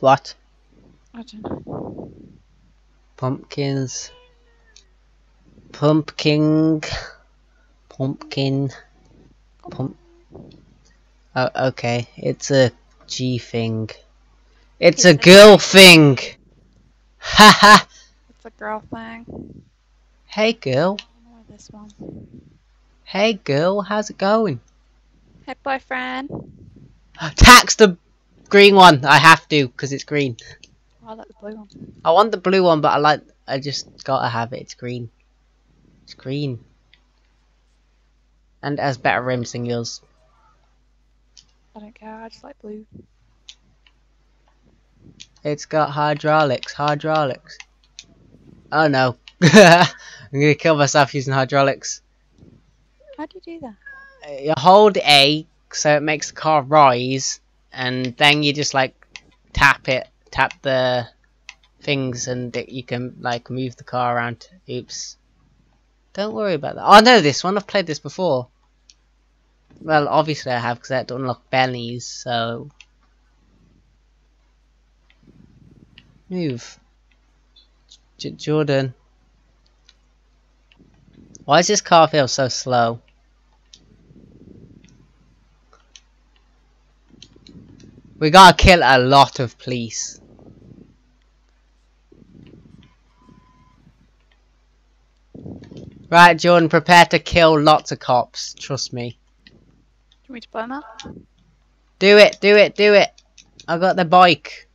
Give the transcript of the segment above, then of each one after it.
What? I don't know. Pumpkins. Pumpkin. Pumpkin. Pump. Oh, okay. It's a G thing. It's a girl thing. Haha. It's a girl thing. hey girl. This one. Hey girl. How's it going? Hey, boyfriend. Tax the green one. I have to because it's green. I like the blue one. I want the blue one, but I like. I just gotta have it. It's green. It's green. And it has better rims than yours. I don't care. I just like blue. It's got hydraulics. Hydraulics. Oh no. I'm gonna kill myself using hydraulics. How do you do that? You hold A so it makes the car rise, and then you just like tap it, tap the things, and it, you can like move the car around. Oops. Don't worry about that. Oh, I know this one. I've played this before. Well, obviously I have because I had to unlock Benny's, so. Move. J Jordan. Why does this car feel so slow? We gotta kill a lot of police. Right, Jordan, prepare to kill lots of cops. Trust me. Do you want me to blow them up? Do it, do it, do it. I got the bike.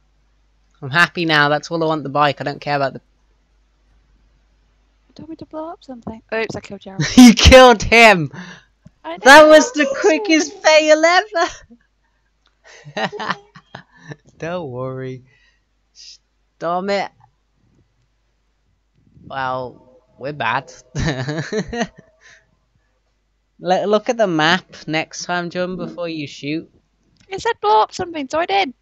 I'm happy now. That's all I want the bike. I don't care about the. Do you want me to blow up something? Oops, I killed Gerald. you killed him. That was the quickest fail ever. Don't worry. Storm it. Well, we're bad. Let, look at the map next time, John, before you shoot. It said blow up something, so I did.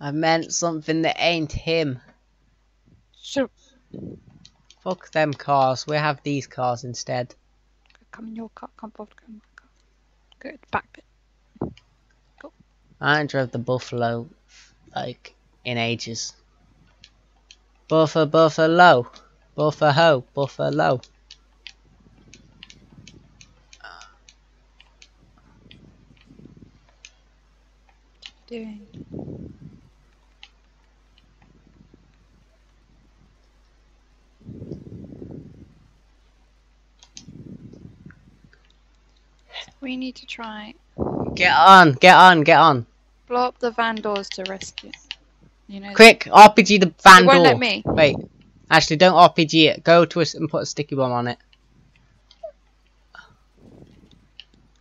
I meant something that ain't him. So, Fuck them cars. We have these cars instead. come in your car. Can't bother to come in my car. Good. Back bit. I haven't drove the Buffalo, like, in ages. Buffer, buffalo. Buffer ho, buffalo. Doing. We need to try Get on, get on, get on. Blow up the van doors to rescue. You know. Quick, RPG the van It won't door. let me. Wait, actually, don't RPG it. Go to us and put a sticky bomb on it.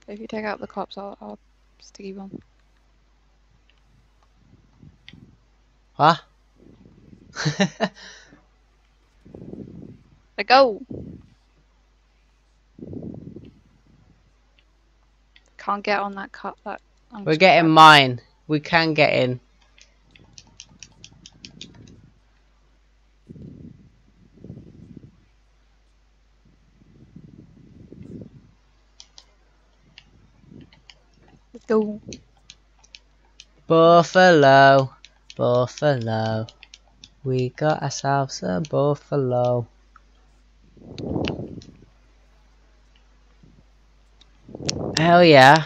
If you take out the cops, I'll, I'll sticky bomb. What? Let go. Can't get on that cut. That. I'm We're getting mine. We can get in. Let's go. Buffalo, buffalo. We got ourselves a buffalo. Hell yeah.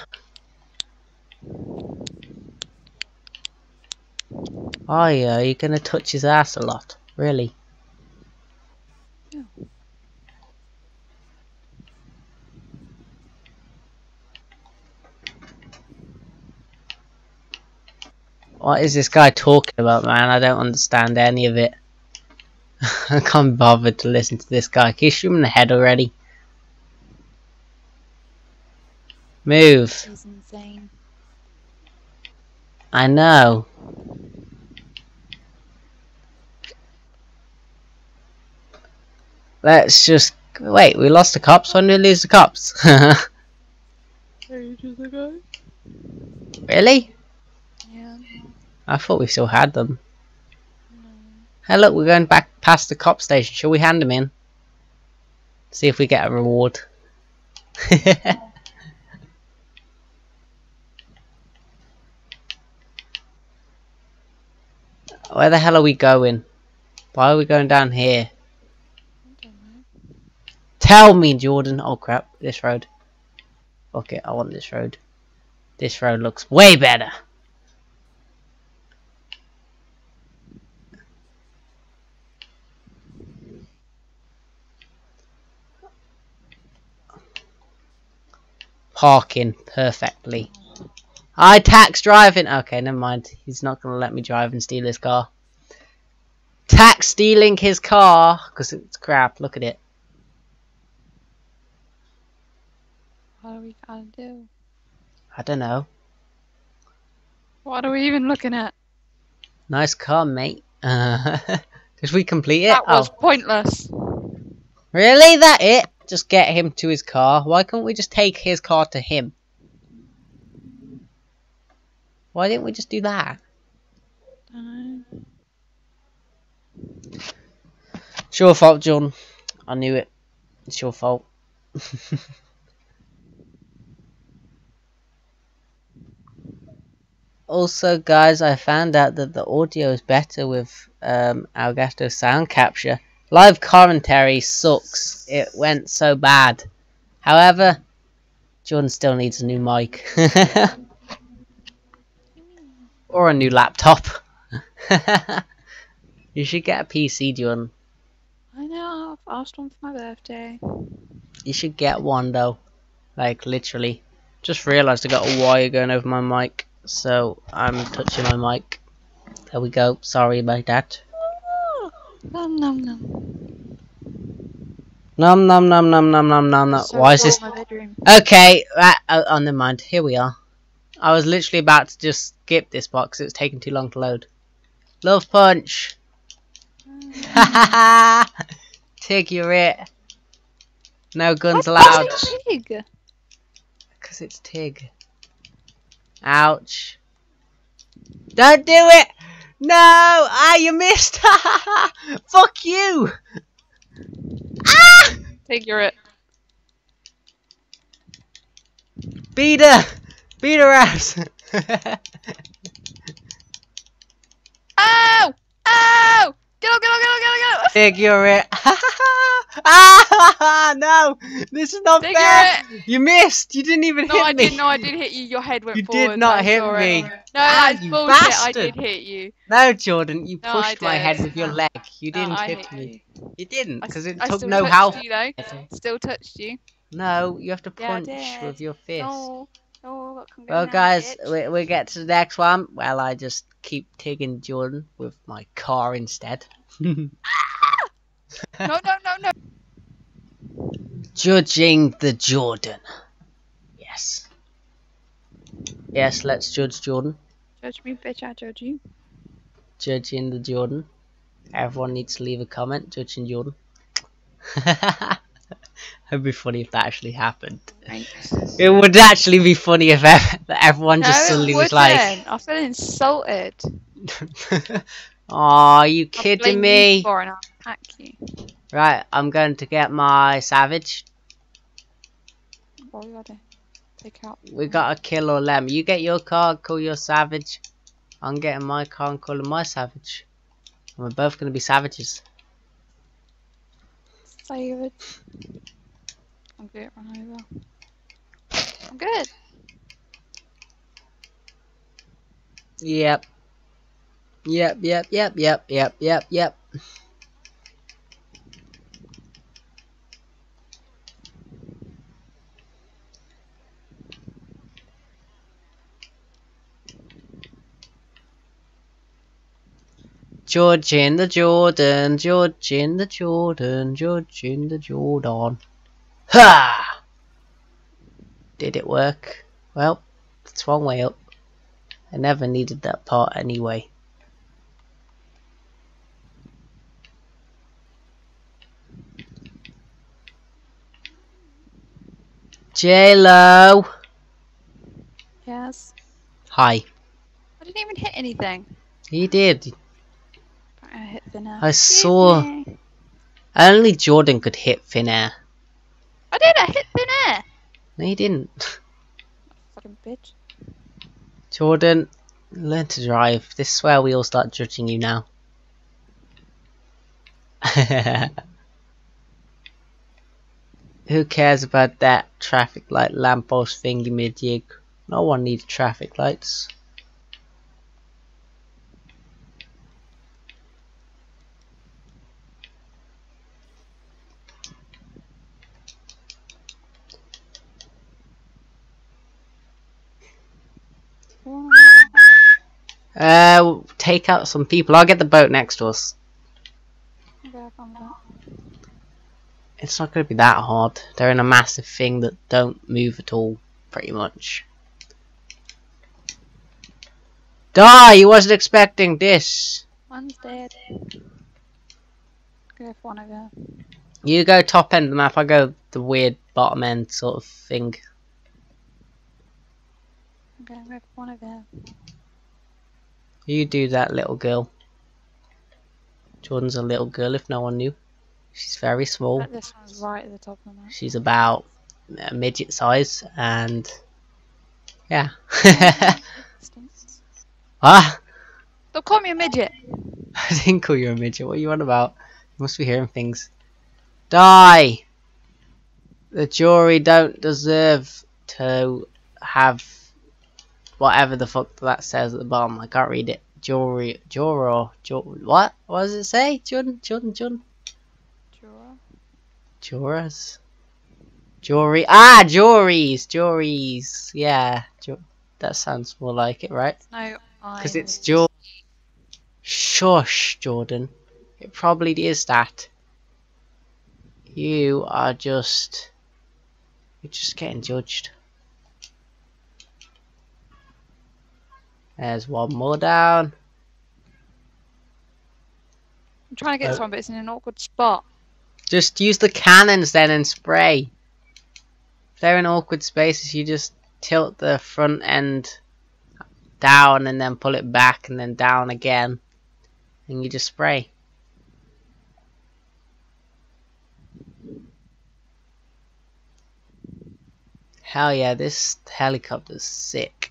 Oh yeah, you're gonna touch his ass a lot. Really? Yeah. What is this guy talking about, man? I don't understand any of it. I can't bother to listen to this guy. Can you shoot him in the head already? Move. He's insane. I know. Let's just wait. We lost the cops. When did we lose the cops? Ages ago. Really? Yeah. I thought we still had them. No. Hey, look, we're going back past the cop station. Shall we hand them in? See if we get a reward. Where the hell are we going? Why are we going down here? Tell me, Jordan. Oh crap, this road. Fuck it, I want this road. This road looks way better. Parking perfectly. I tax driving. Okay, never mind. He's not going to let me drive and steal his car. Tax stealing his car because it's crap. Look at it. What are we gonna do? I don't know. What are we even looking at? Nice car, mate. Uh, did we complete it? That was Oh, pointless. really? That it? Just get him to his car. Why can't we just take his car to him? Why didn't we just do that? It's your fault, John. I knew it. It's your fault. also, guys, I found out that the audio is better with um, Elgato sound capture. Live commentary sucks. It went so bad. However, Jordan still needs a new mic. or a new laptop. you should get a PC, Jordan. I know. I've asked one for my birthday. You should get one though. Like literally. Just realised I got a wire going over my mic, so I'm touching my mic. There we go. Sorry about that. Nom nom nom. Nom nom nom nom nom nom nom nom. Why is this? Okay, right, uh, oh, never mind. Here we are. I was literally about to just skip this box. It was taking too long to load. Love punch. Ha ha ha. Tig, you're it. No guns Why allowed. is it big? Because it's Tig. Ouch. Don't do it! No! Ah, you missed! Ha ha ha! Fuck you! Ah! Figure it. Beat her! Beat her ass! Oh! Oh! Go, go, go, go, go! Tig, you're it. ah! No! This is not Figure fair! You missed! You didn't even No, hit I me! did. No, I did hit you. Your head went You forward. You did not hit me. it. No, Ah, that's bullshit. I did hit you. No, Jordan, you No, pushed my head with your leg. You didn't hit hit me. you. You didn't, because it I took still no touched health. you though. Still touched you. No, you have to punch did. with your fist. No, Oh, no, Well, guys, we, we get to the next one. Well, I just keep tigging Jordan with my car instead. Ah! No, no, no, no. Judging the Jordan. Yes. Yes, let's judge Jordan. Judge me, bitch. I judge you. Judging the Jordan. Everyone needs to leave a comment judging Jordan. It'd be funny if that actually happened. Right. It would actually be funny if everyone just no, suddenly was like. I feel insulted. "Aw, you kidding me?" You for and I'll attack you. Right, I'm going to get my savage. What we gotta take out? We got a kill or lem. You get your car, call your savage. I'm getting my car and calling my savage. And we're both going to be savages. Savage. I'm good. Run over. I'm good. Yep. Yep, yep, yep, yep, yep, yep, yep. George in the Jordan, George in the Jordan, George in the Jordan. Ha! Did it work? Well, it's one way up. I never needed that part anyway. J-Lo! Yes. Hi. I didn't even hit anything. He did. I hit. I saw- Only Jordan could hit thin air. I did. I hit thin air. No, he didn't. Fucking bitch. Jordan, Learn to drive. This is where we all start judging you now. Who cares about that traffic light lamppost thingy mid-jig? No one needs traffic lights. Uh, take out some people. I'll get the boat next to us. Okay, I found that. It's not going to be that hard. They're in a massive thing that don't move at all, pretty much. Die! You wasn't expecting this. One's dead. Go for one. You go top end of the map. I go the weird bottom end sort of thing. Okay, go for one over here. You do that, little girl. Jordan's a little girl, if no one knew. She's very small. This one's right at the top of the map. She's about uh, midget size, and yeah. Ah, Don't call me a midget! I didn't call you a midget. What are you on about? You must be hearing things. Die. The jury don't deserve to have whatever the fuck that says at the bottom. I can't read it. Jury, juror, jur, what? What does it say? Jordan, Jordan, Jordan. Jura? Jury. Ah, juries. Juries. Yeah. That sounds more like it, right? No, Because it's Jordan. Shush, Jordan. It probably is that. You are just. You're just getting judged. There's one more down. I'm trying to get this Uh, one, but it's in an awkward spot. Just use the cannons then and spray. If they're in awkward spaces, you just tilt the front end down and then pull it back and then down again. And you just spray. Hell yeah, this helicopter's sick.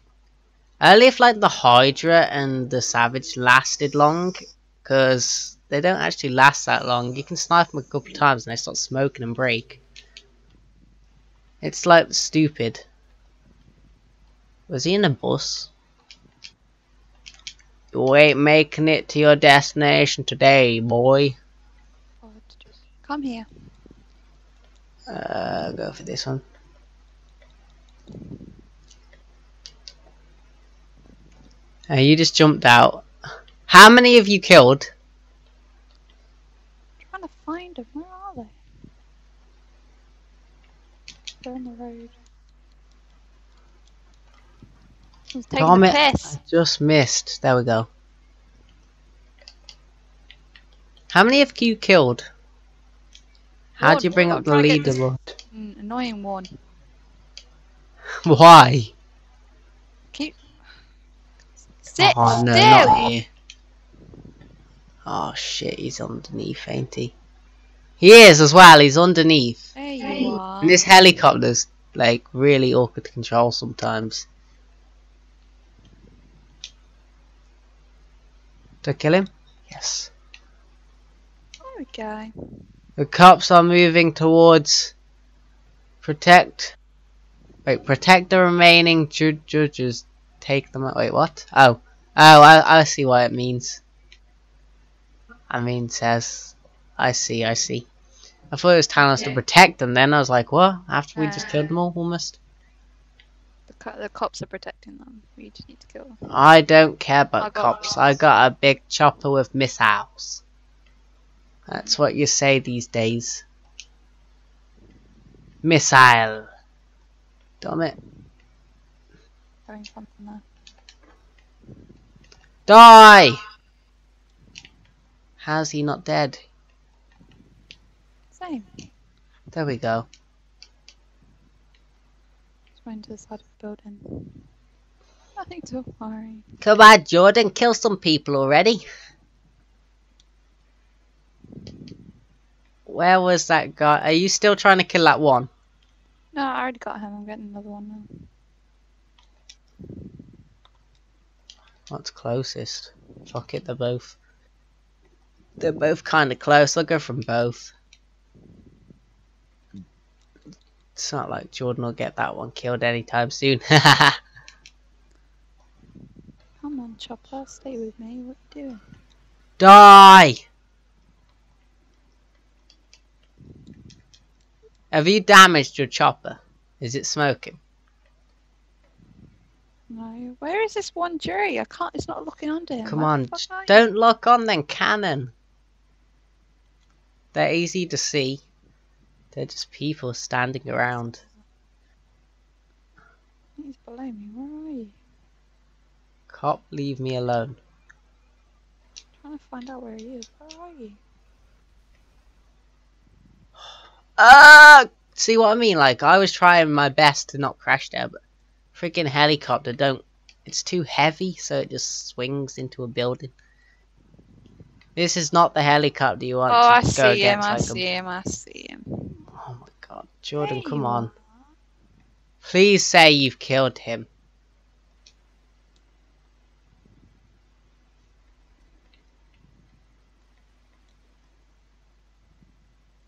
Only if like the Hydra and the Savage lasted long, because they don't actually last that long. You can snipe them a couple of times and they start smoking and break. It's like stupid. Was he in a bus? You ain't making it to your destination today, boy. Come here. Uh, go for this one. Uh, you just jumped out. How many have you killed? I'm trying to find them. Where are they? They're on the road. Was taking the piss. I just missed. There we go. How many have you killed? How'd One. you bring up the trying to get this- leaderboard? Mm, annoying one. Why? Keep. Sit oh no, still. not here. Oh shit, he's underneath, ain't he? He is as well, he's underneath. There you are. And this helicopter's like really awkward to control sometimes. Did I kill him? Yes. There we go. The cops are moving towards protect. Wait, protect the remaining ju judges. Take them. out- Wait, what? Oh, oh, I, I see what it means. I mean, says. I see, I see. I thought it was telling us to protect them. Then I was like, what? After we just killed uh, them all, almost. The, co- the cops are protecting them. We just need to kill them. I don't care about I cops. I got a big chopper with missiles. That's what you say these days. Missile. Damn it. Having fun from there. Die! How's he not dead? Same. There we go. Just went to the side of the building. Nothing to worry. Come on, Jordan, kill some people already. Where was that guy? Are you still trying to kill that one? No, I already got him. I'm getting another one now. What's closest? Fuck it, they're both. They're both kind of close. I'll go from both. It's not like Jordan will get that one killed anytime soon. Come on, Chopper, stay with me. What you doing? Die! Have you damaged your chopper? Is it smoking? No. Where is this one jury? I can't. It's not looking onto him. Come Where on, the fuck just are you? don't lock on then, cannon. They're easy to see. They're just people standing around. He's below me. Where are you? Cop, leave me alone. trying to find out where he is. Where are you? Ah! See what I mean? Like, I was trying my best to not crash there, but freaking helicopter don't. It's too heavy, so it just swings into a building. This is not the helicopter you Oh, want I to go see him. I like see him. I see him. Oh my god, Jordan, There come on. Please say you've killed him.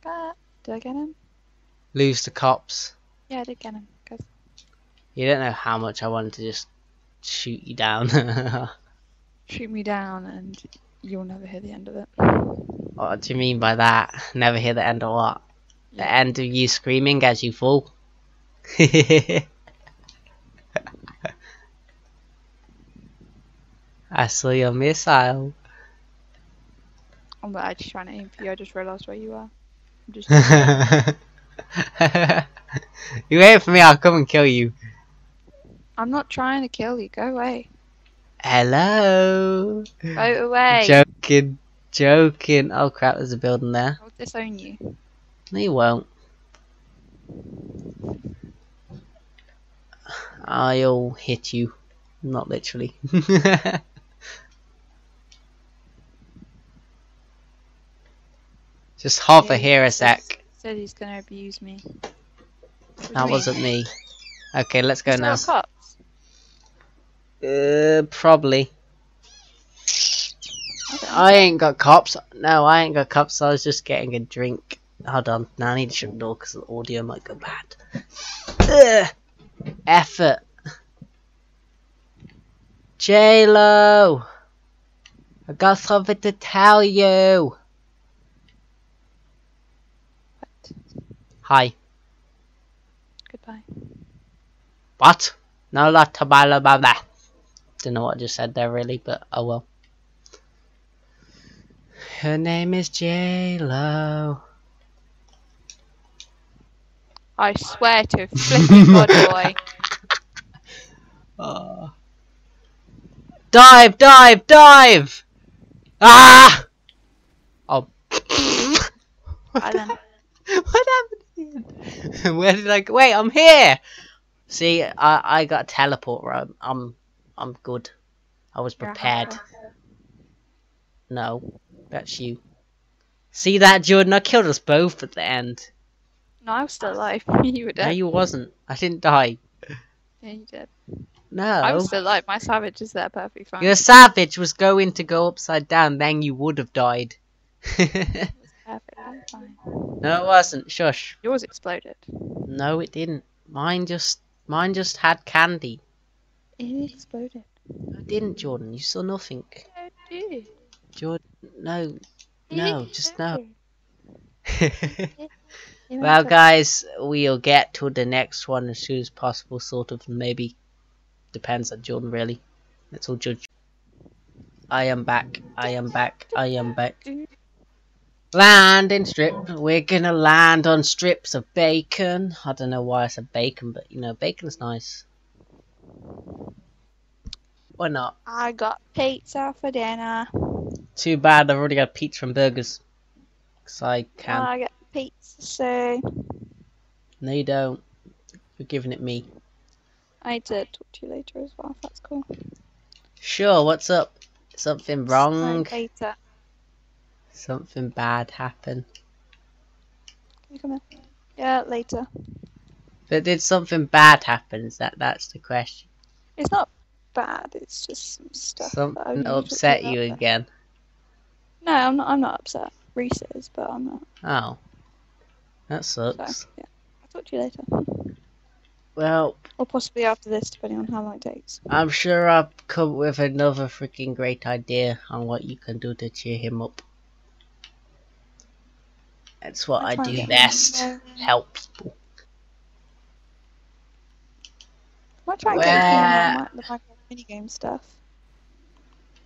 But did I get him? Lose the cops. Yeah, I did get him. You don't know how much I wanted to just shoot you down. shoot me down, and you'll never hear the end of it. what do you mean by that? Never hear the end of what? The end of you screaming as you fall? I saw your missile. I'm not actually trying to aim for you. I just realised where you are. I'm just. you wait for me, I'll come and kill you. I'm not trying to kill you. Go away. Hello. Go away. Joking, joking. Oh crap, there's a building there. I'll disown you. No, you won't. I'll hit you. Not literally. Just hover Yeah, here a sec. Said he's gonna abuse me. What do you That wasn't me. Okay, let's go He's now. Got cops. Uh, probably. I ain't got cops. No, I ain't got cops. I was just getting a drink. Hold on. Now I need to shut the door because the audio might go bad. Ugh. Effort. J-Lo! I got something to tell you. What? Hi. Goodbye. What? No lot to blah blah blah. Don't know what I just said there really, but oh well. Her name is J-Lo. I swear to flipping God, boy. Oh. Dive, dive, dive! Ah! Oh. I don't. what happened? Where did I go? Wait, I'm here! See, I, I got a teleport, right? I'm, I'm good. I was prepared. No, that's you. See that, Jordan? I killed us both at the end. No, I was still alive. you were dead. No, you wasn't. I didn't die. Yeah, you did. No. I was still alive. My savage is there perfectly fine. Your savage was going to go upside down, then you would have died. no, It was perfectly fine. it wasn't. Shush. Yours exploded. No, it didn't. Mine just, mine just had candy. It exploded. I didn't, Jordan. You saw nothing. It did. Jordan, no. No, just no. It well, guys, we'll get to the next one as soon as possible. Sort of, maybe. Depends on Jordan, really. Let's all judge. I am back. I am back. I am back. Landing strip. We're gonna land on strips of bacon. I don't know why I said bacon, but you know, bacon's nice. Or not. I got pizza for dinner. Too bad I've already got pizza and burgers. Because I can't. I get pizza, so No, you don't. You're giving it me. I need to talk to you later as well. If that's cool. Sure, what's up? Something wrong? So later. Something bad happened? Can you come in? Yeah, later. But did something bad happen? Is that that's the question? It's not bad. It's just some stuff. Something upset you there. again. No, I'm not. I'm not upset. Reese is, but I'm not. Oh. That So sucks. yeah, I'll talk to you later, Well, or possibly after this, depending on how long it takes. I'm sure I'll come with another freaking great idea on what you can do to cheer him up. That's what I'll I do best. Help people. Might try and get him Where- on the Minecraft minigame stuff.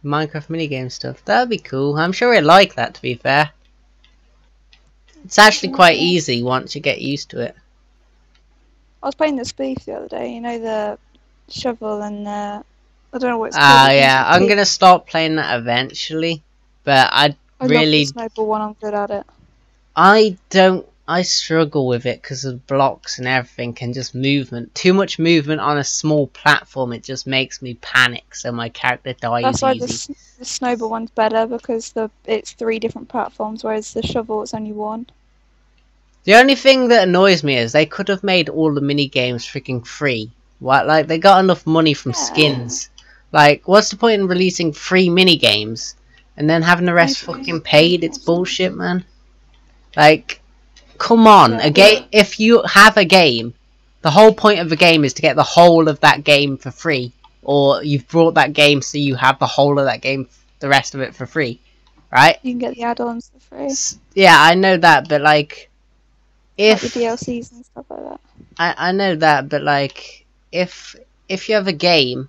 Minecraft minigame stuff. That'd be cool. I'm sure he'd like that, to be fair. It's actually quite easy once you get used to it. I was playing the spleef the other day. You know the shovel and uh, I don't know what it's called. Ah, called. yeah. I'm gonna stop playing that eventually. But I I really the snowball one. I'm good at it. I don't. I struggle with it because of blocks and everything, and just movement. Too much movement on a small platform, it just makes me panic. So my character dies That's why the, easy. s- the snowball one's better because the it's three different platforms, whereas the shovel it's only one. The only thing that annoys me is they could have made all the mini games freaking free. What? Like they got enough money from Yeah. skins. Like, what's the point in releasing free mini games and then having the rest fucking paid? It's bullshit, man. Like, come on, Yeah. a game. If you have a game, the whole point of the game is to get the whole of that game for free, or you've brought that game so you have the whole of that game, the rest of it for free, right? You can get the add-ons for free, Yeah, I know that, but like, like if the DLCs and stuff like that. I, I know that, but like, if if you have a game,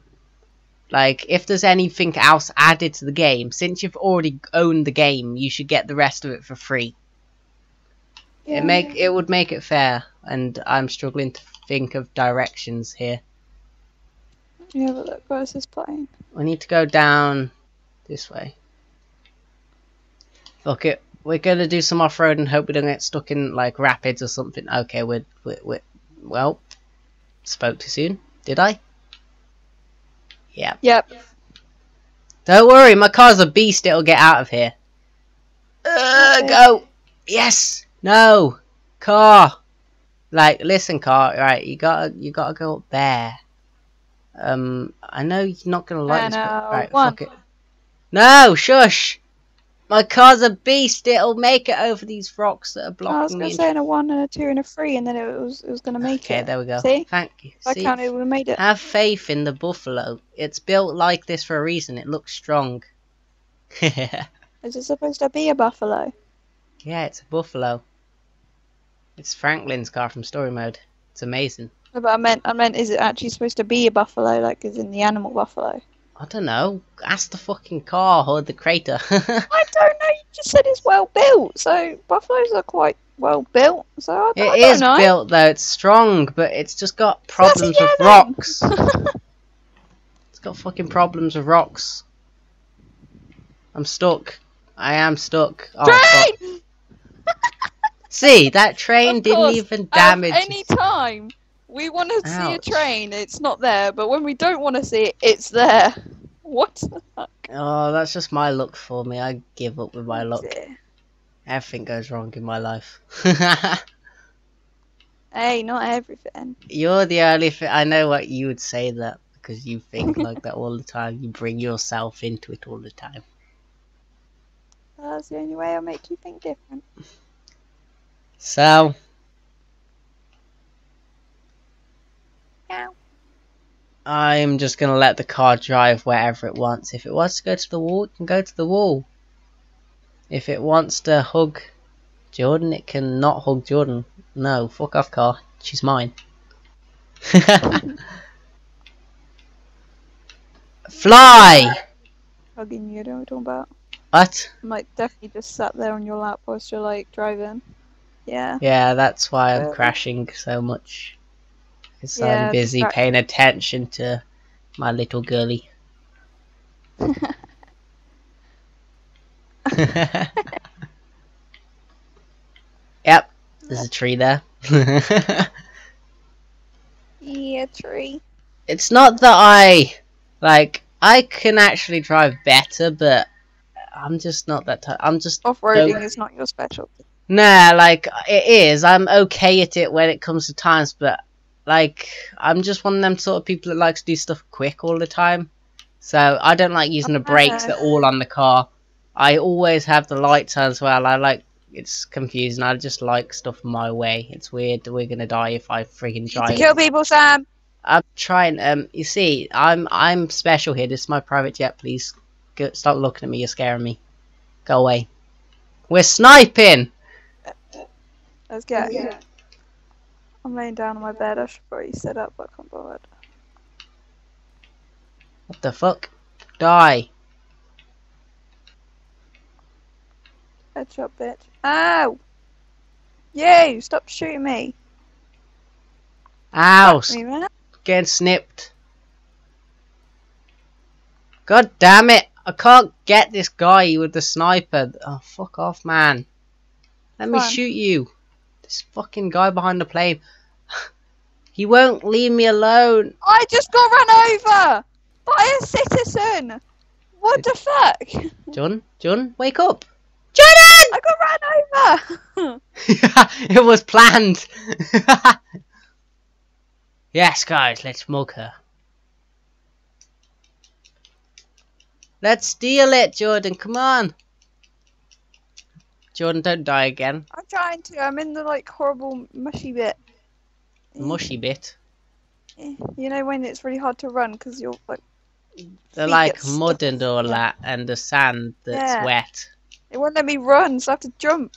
like if there's anything else added to the game, since you've already owned the game, you should get the rest of it for free. Yeah, It make it would make it fair, and I'm struggling to think of directions here. yeah, but look, where's this playing? We need to go down this way. Fuck it. We're gonna do some off road and hope we don't get stuck in like rapids or something. Okay, we're we're, we're well. Spoke too soon, did I? Yeah. Yep. Don't worry, my car's a beast. It'll get out of here. Uh, Okay. go. Yes. No. Car. Like, listen, car. Right, you gotta, you gotta go up there. Um, I know you're not gonna like And, this, but right, one. fuck it. No, shush. My car's a beast. It'll make it over these rocks that are blocking. me. I was gonna say in a one and a two and a three, and then it was it was gonna make okay, it. Okay, there we go. See? Thank you. If I See? it would have made it. Have faith in the buffalo. It's built like this for a reason. It looks strong. Is it supposed to be a buffalo? It's a buffalo. It's Franklin's car from Story Mode. It's amazing. No, But I meant, I meant, is it actually supposed to be a buffalo, like as in the animal buffalo? I don't know. Ask the fucking car or the crater. I don't know. You just said it's well built, so buffaloes are quite well built. So I, it I don't is know. built though. It's strong, but it's just got problems yeah with rocks. It's got fucking problems with rocks. I'm stuck. I am stuck. Oh! See, that train didn't even At damage. any time we want to see a train, it's not there. But when we don't want to see it, it's there. What? the fuck Oh, that's just my luck for me. I give up with my oh luck. it? Everything goes wrong in my life. Hey, not everything. You're the only thing. I know what you would say that because you think like that all the time. You bring yourself into it all the time. That's the only way I'll make you think different. So. I'm just gonna let the car drive wherever it wants. If it wants to go to the wall, it can go to the wall. If it wants to hug Jordan, it can not hug Jordan. No, fuck off, car. She's mine. Fly! Hugging you, don't know what I'm talking about. What? I'm like definitely just sat there on your lap whilst you're like driving. Yeah. Yeah, that's why I'm crashing so much. Because Yeah, I'm busy distract- paying attention to my little girlie. yep, there's a tree there. Yeah, tree. it's not that I like I can actually drive better, but I'm just not that type. I'm just Off-roading is not your specialty. nah, like it is. I'm okay at it when it comes to times, but like I'm just one of them sort of people that likes to do stuff quick all the time. So I don't like using the brakes that all on the car. I always have the lights on as well. I like it's confusing. I just like stuff my way. It's weird that we're gonna die if I freaking To kill people, Sam. I'm trying. Um, you see, I'm I'm special here. This is my private jet. Please, Go, stop looking at me. You're scaring me. Go away. We're sniping. Let's go. I'm laying down on my bed. I should probably sit up, but I can't bother. What the fuck? Die. Headshot, bitch. Ow! You! Stop shooting me. Ow! Getting snipped. God damn it! I can't get this guy with the sniper. Oh, fuck off, man. Let me Fine. shoot you. This fucking guy behind the plane. he won't leave me alone. I just got run over by a citizen. What the fuck? John, John, wake up. Jordan! I got run over. it was planned. yes, guys, let's mug her. Let's steal it, Jordan. Come on. Jordan, don't die again. I'm trying to. I'm in the like horrible mushy bit. Mushy bit. Eh, You know when it's really hard to run because you're like. They're like mud and all that, and the sand that's Yeah. wet. It won't let me run, so I have to jump.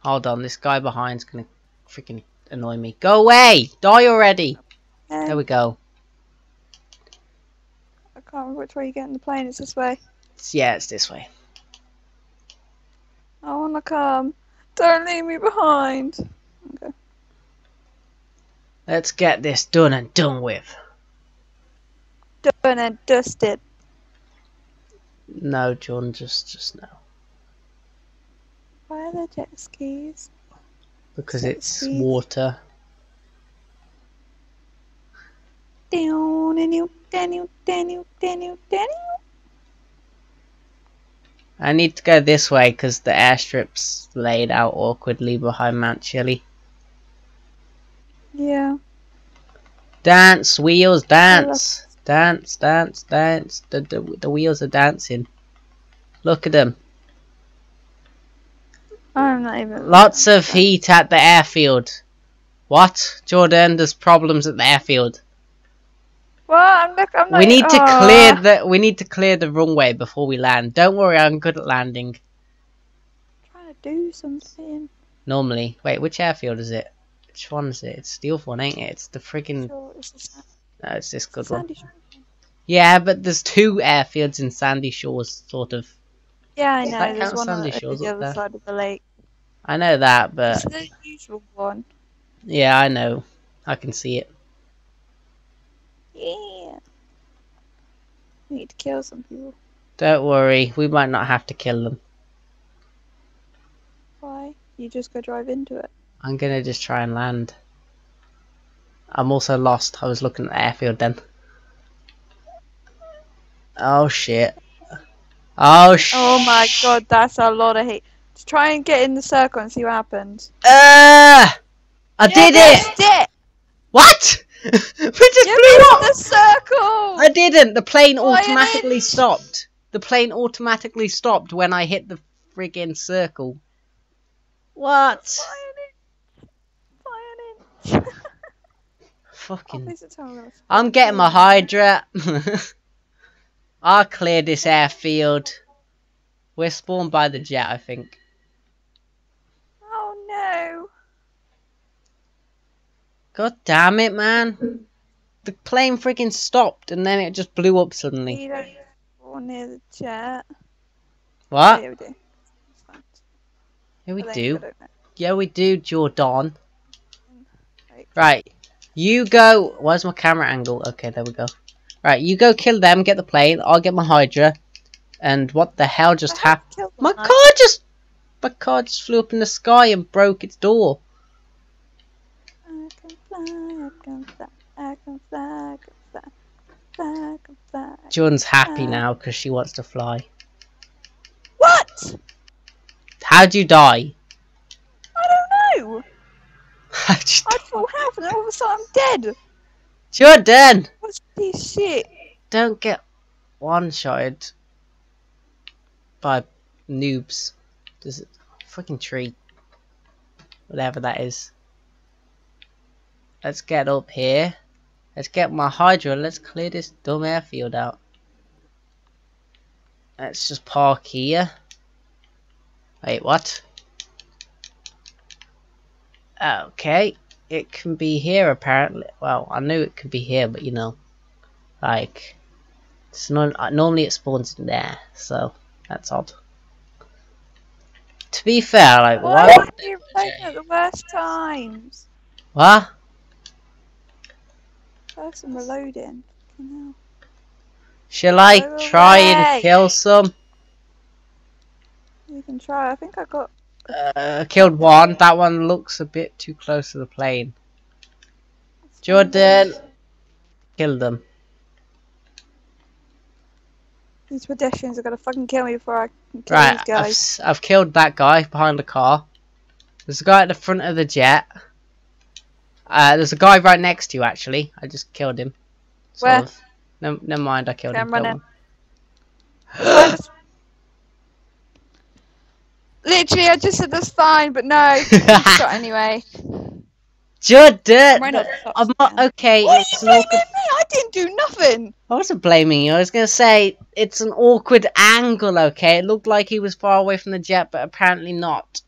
Hold on, this guy behind's gonna freaking annoy me. Go away! Die already! Eh, There we go. Can't remember which way you get in the plane. It's this way. Yeah, it's this way. I wanna come. Don't leave me behind. Okay. Let's get this done and done with. Done and dusted. No, John, just just no. Why are there jet skis? Because Jet it's skis. water. Down and you. I need to go this way because the airstrip's laid out awkwardly behind Mount Chiliad. Yeah. Dance, wheels, dance! Dance, dance, dance. The, the, the wheels are dancing. Look at them. I'm not even. Lots of heat at the airfield. What? Jordan, there's problems at the airfield. Well, I'm. I'm we need to clear the we need to clear the runway before we land. Don't worry, I'm good at landing. trying to do something. Normally. Wait, which airfield is it? Which one is it? It's the one, ain't it? It's the friggin' Sure, it's no, it's this good one. Sandy Yeah, but there's two airfields in Sandy Shores, sort of. Yeah, I know. that There's one Sandy on Shores the other side of the lake. I know that, but It's the usual one. yeah, I know. I can see it. Yeah. We need to kill some people. Don't worry, we might not have to kill them. Why? You just go drive into it. I'm gonna just try and land. I'm also lost. I was looking at the airfield then. Oh shit. Oh shit. Oh my god, that's a lot of heat. Just try and get in the circle and see what happens. Uh, I did it! it! What? we just You blew up! the circle! I didn't! The plane Why automatically stopped. The plane automatically stopped when I hit the friggin' circle. What? Flying in. Flying. Fucking. Time. I'm getting my Hydra. I'll clear this airfield. We're spawned by the jet, I think. Oh no. God damn it, man. The plane freaking stopped and then it just blew up suddenly. We don't go near the jet. What? Yeah, we do. Yeah, we I do. I don't know. Yeah, we do, Jordan. Right. Right. You go. Where's my camera angle? Okay, there we go. Right, you go kill them, get the plane. I'll get my Hydra. And what the hell just happened? My car just. My car just flew up in the sky and broke its door. Can fly, I can fly, I can fly, I can fly, fly, can fly. Jordan's happy Uh. now because she wants to fly. What? How'd you die? I don't know. How'd you I fall half and all of a sudden I'm dead. Jordan! What's this shit? Don't get one-shotted by noobs. There's a fucking tree. Whatever that is. Let's get up here. Let's get my hydra. Let's clear this dumb airfield out. Let's just park here. Wait, what? Okay. It can be here apparently. Well, I knew it could be here, but you know. Like. It's not, uh, normally it spawns in there, so that's odd. To be fair, like, Why why are you playing at the worst times? What? Person reloading. Fucking hell. Shall I Go try away. and kill some? You can try. I think I got. Uh, killed one. That one looks a bit too close to the plane. Jordan. Kill them. These pedestrians are gonna fucking kill me before I can kill Right, these I've, guys. s- I've killed that guy behind the car. There's a guy at the front of the jet. Uh, there's a guy right next to you, actually. I just killed him. Where? No, never mind, I killed him. I'm Don't running. I Literally, I just said that's fine, but no. Shot anyway. Jordan! I'm not okay. Why are you blaming awkward- me? I didn't do nothing. I wasn't blaming you. I was gonna say it's an awkward angle. Okay, it looked like he was far away from the jet, but apparently not.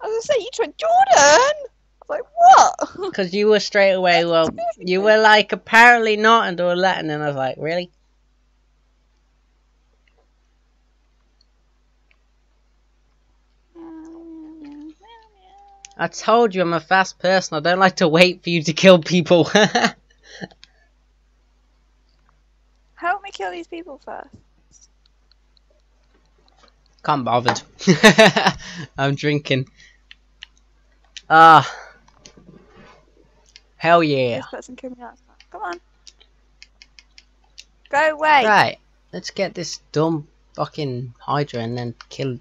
I was gonna say, you went, Jordan! Like, what? Because you were straight away. Well, you were like apparently not, and all that, and then I was like, really? I told you I'm a fast person. I don't like to wait for you to kill people. Help me kill these people first. Can't bothered. I'm drinking. Ah. Hell yeah. This person killed me last time. Come on. Go away. Right. Let's get this dumb fucking Hydra and then kill.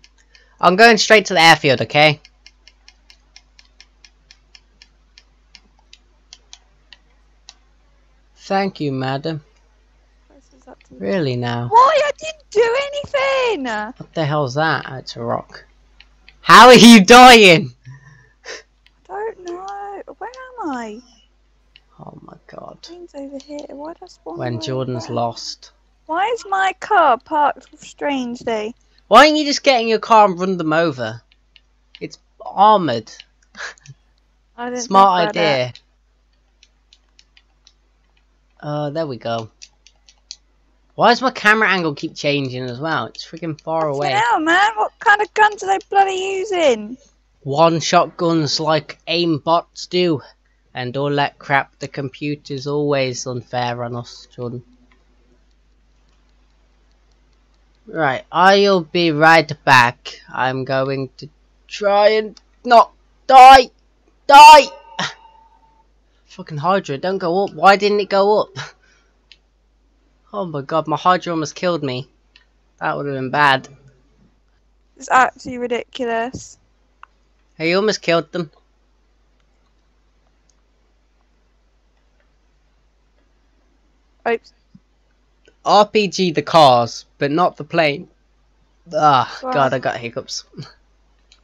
I'm going straight to the airfield, okay? Thank you, madam. This is up to you. Really now? Why? I didn't do anything! What the hell's that? Oh, it's a rock. How are you dying? I don't know. Where am I? Oh my god. Over here. Why I spawn When Jordan's there? lost. Why is my car parked strangely? Why aren't you just getting your car and run them over? It's armoured. Smart idea. Uh, there we go. Why does my camera angle keep changing as well? It's freaking far away. hell, man. What kind of guns are they bloody using? One shot guns like aimbots do. And all that crap. The computer's always unfair on us, Jordan. Right, I'll be right back. I'm going to try and not die. Die! Fucking Hydra, don't go up. Why didn't it go up? Oh my god, my Hydra almost killed me. That would have been bad. It's actually ridiculous. You almost killed them. Oops. RPG the cars, but not the plane. Ah, god, I got hiccups.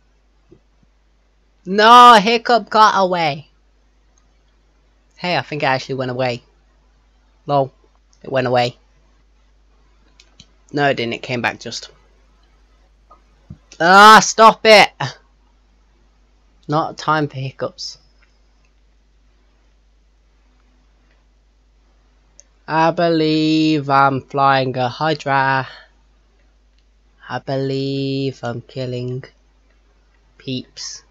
no, hiccup got away. Hey, I think it actually went away. Lol, it went away. No, it didn't. It came back just. Ah, stop it! Not time for hiccups. I believe I'm flying a Hydra. I believe I'm killing peeps.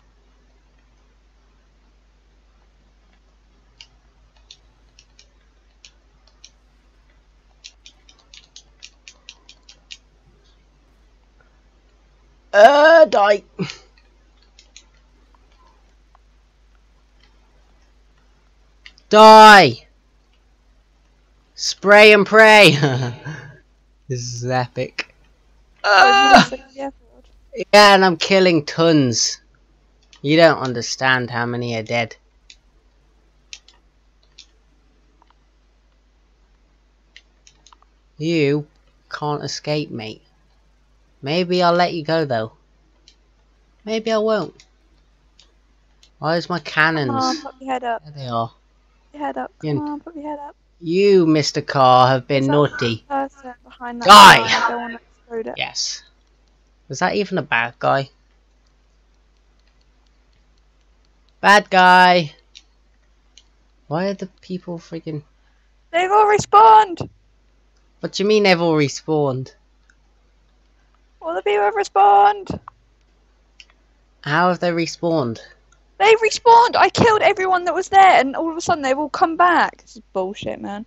Uh, die. Die. Spray and pray! this is epic. Uh, yeah, and I'm killing tons. You don't understand how many are dead. You can't escape me. Maybe I'll let you go though. Maybe I won't. Where's my cannons? Come on, put your head up. There they are. Put your head up. Come on, put your head up. You, Mr. Car, have been naughty. Person behind that Die! line, I don't want to explode it. Yes. Was that even a bad guy? Bad guy! Why are the people freaking... They've all respawned! What do you mean they've all respawned? All the people have respawned! How have they respawned? They respawned! I killed everyone that was there and all of a sudden they've all come back. This is bullshit, man.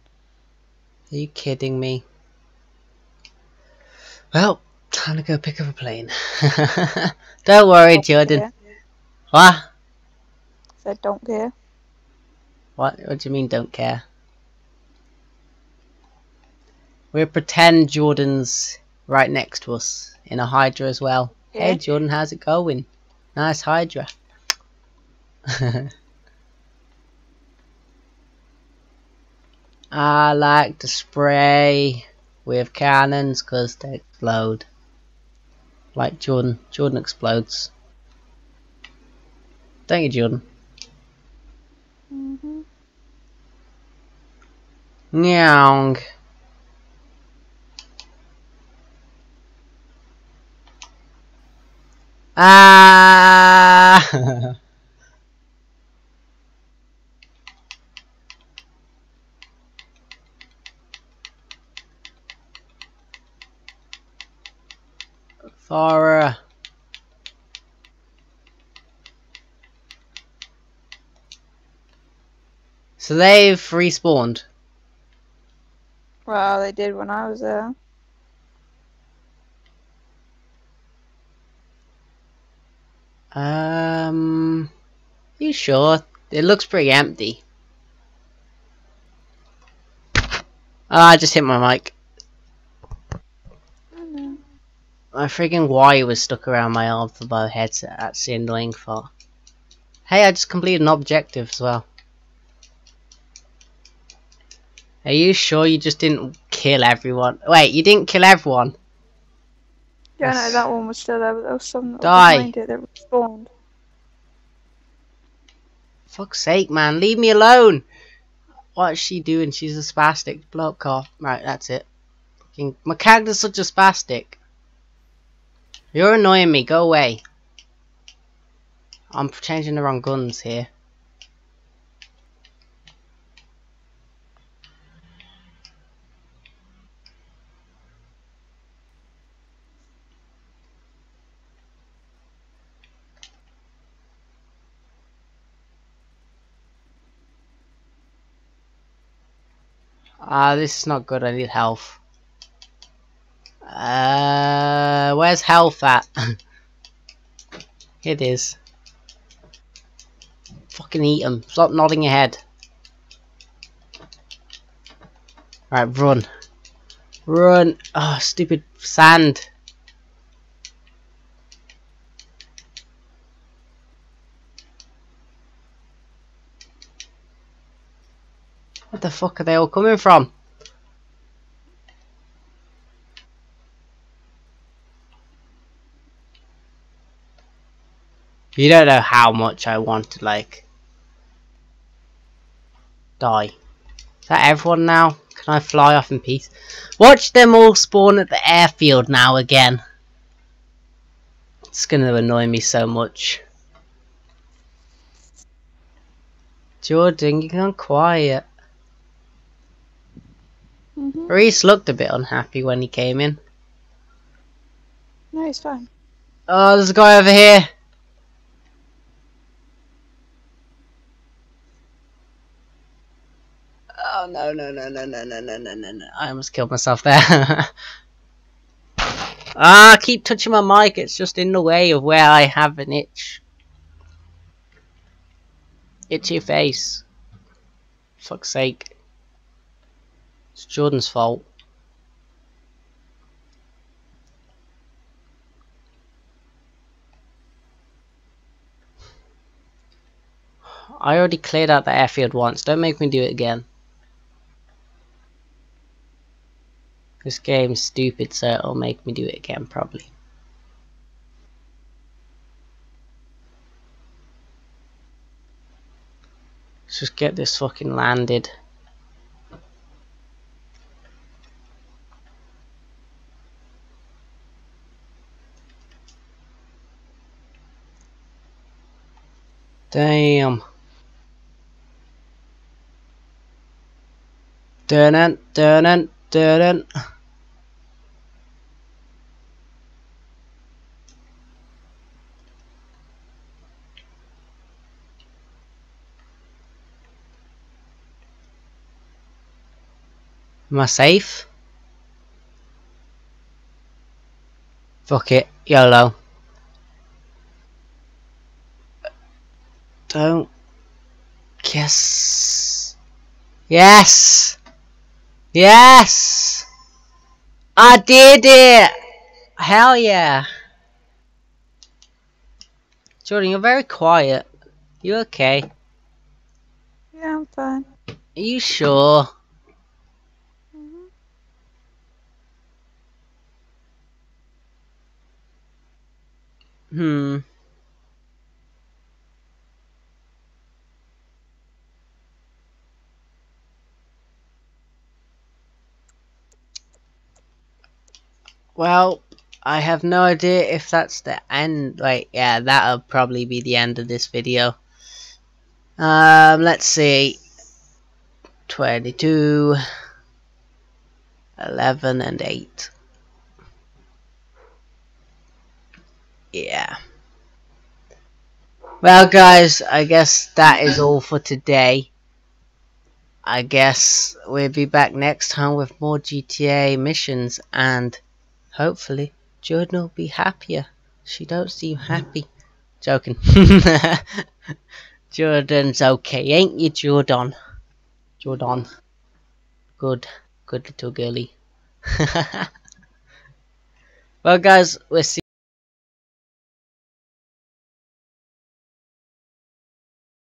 Are you kidding me? Well, time to go pick up a plane. Don't worry, Don't Jordan. care. What? Said don't care. What? What do you mean, don't care? We'll pretend Jordan's right next to us in a Hydra as well. Hey, Jordan, how's it going? Nice Hydra. I like to spray with cannons because they explode. Like Jordan. Jordan explodes. Don't you, Jordan? hmm Nyong. Ah! So they've respawned. Well, they did when I was there. Um, you sure? It looks pretty empty. Oh, I just hit my mic. I know. My friggin' wire was stuck around my arm for my headset. That's the annoying part. Hey, I just completed an objective as well. Are you sure you just didn't kill everyone? Wait, you didn't kill everyone? Yeah, no, that one was still there, but there was some that Die. behind it that respawned. Fuck's sake, man, leave me alone! What is she doing? She's a spastic. Blow up car. Right, that's it. Fucking, my character's such a spastic. You're annoying me, go away. I'm changing the wrong guns here. Ah, this is not good. I need health. Uh, where's health at? Here it is. Fucking eat 'em. Stop nodding your head. Right, run. Run. Oh, stupid sand. Where the fuck are they all coming from? You don't know how much I want to like die. Is that everyone now? Can I fly off in peace? Watch them all spawn at the airfield now again. It's gonna annoy me so much. Jordan, you gone quiet. hmm Reese looked a bit unhappy when he came in. No, he's fine. Oh, there's a guy over here. Oh no no no no no no no no no! I almost killed myself there. ah, keep touching my mic. It's just in the way of where I have an itch. Itchy face. Fuck's sake. It's Jordan's fault. I already cleared out the airfield once. Don't make me do it again. This game's stupid, so it'll make me do it again, probably. Let's just get this fucking landed. Damn. Dun dun dun dun Am I safe? Fuck it, YOLO. Don't. Yes. Yes! Yes! I did it! Hell yeah! Jordan, you're very quiet. You okay? Yeah, I'm fine. Are you sure? Hmm. Well, I have no idea if that's the end. Like, yeah, that'll probably be the end of this video. Um, let's see. 22, 11, and 8. Yeah. Well, guys, I guess that is all for today. I guess we'll be back next time with more GTA missions and hopefully Jordan will be happier. She don't seem happy. Joking. Jordan's okay, ain't you, Jordan? Jordan. Good. Good little girly. well, guys, we'll see.